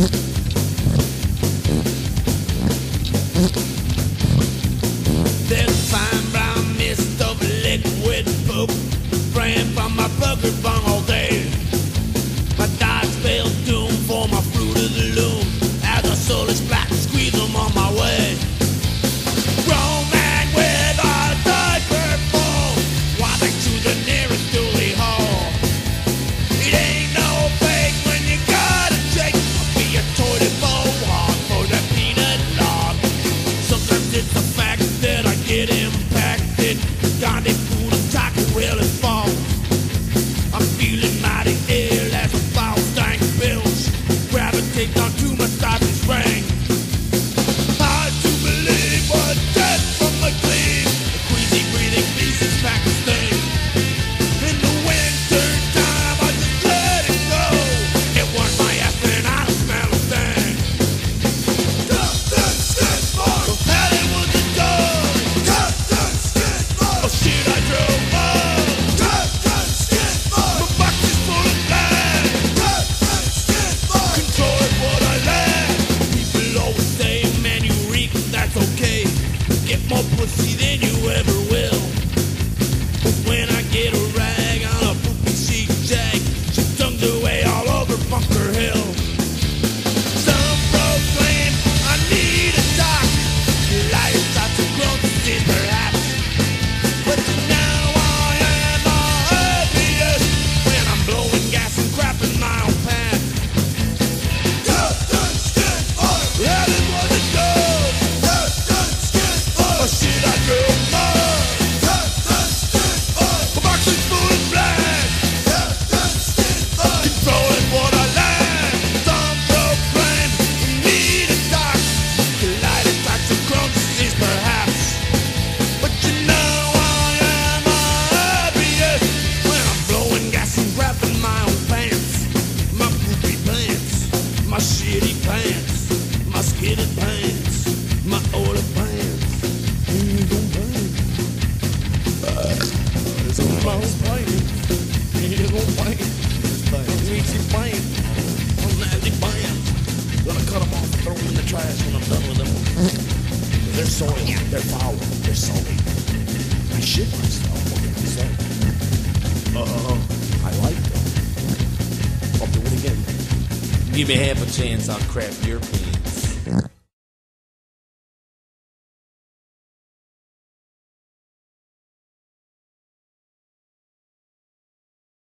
This fine brown mist of liquid poop praying from my pocket bomb. take on too much time and strength. more pussy mouse. He gonna bite. Easy bite. I'm nasty bite. Gonna cut them off and throw them in the trash when I'm done with them. They're soiled. They're foul. They're salty. I shit myself. What can I say? Uh, I like them. I'll do it again. Give me half a chance, I'll crap your pants.